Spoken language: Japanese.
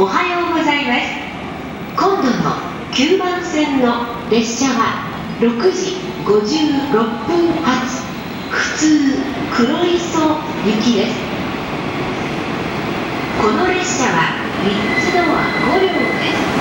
おはようございます。今度の9番線の列車は6時56分発。普通黒磯行きです。この列車は3つのは5両です。